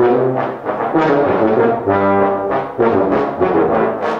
Thank you.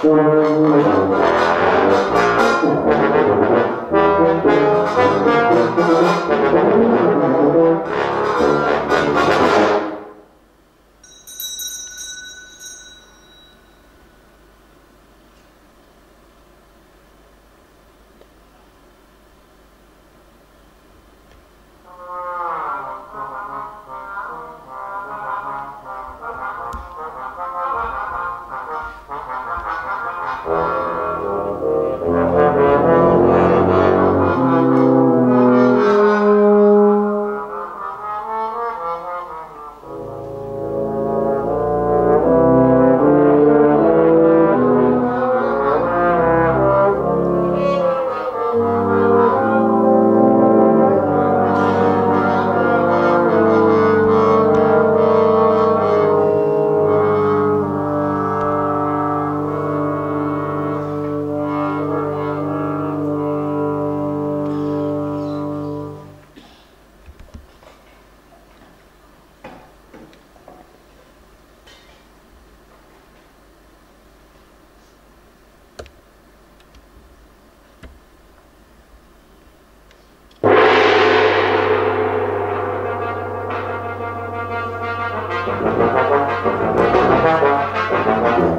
Thank.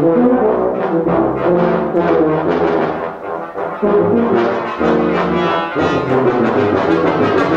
Thank you.